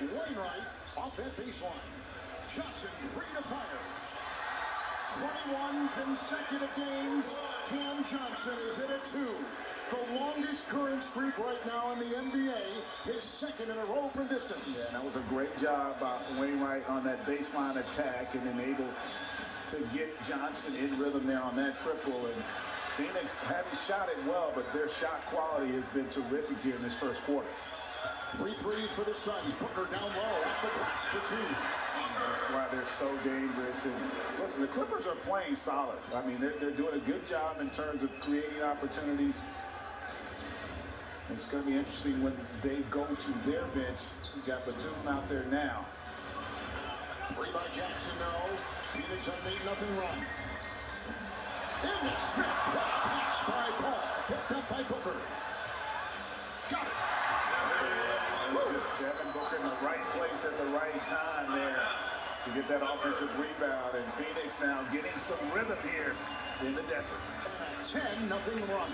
Wainright off that baseline. Johnson free to fire. 21 consecutive games. Cam Johnson is hit at two. The longest current streak right now in the NBA. His second in a row from distance. Yeah, that was a great job by Wainright on that baseline attack and then able to get Johnson in rhythm there on that triple. And Phoenix hasn't shot it well, but their shot quality has been terrific here in this first quarter. Three threes for the Suns. Booker down low off the glass for two. That's why they're so dangerous. And listen, the Clippers are playing solid. I mean, they're, they're doing a good job in terms of creating opportunities. It's going to be interesting when they go to their bench. You got Batum out there now. Three by Jackson, no. Phoenix on 8 nothing run. In Smith. What right time there to get that offensive rebound. And Phoenix now getting some rhythm here in the desert. 10 nothing run.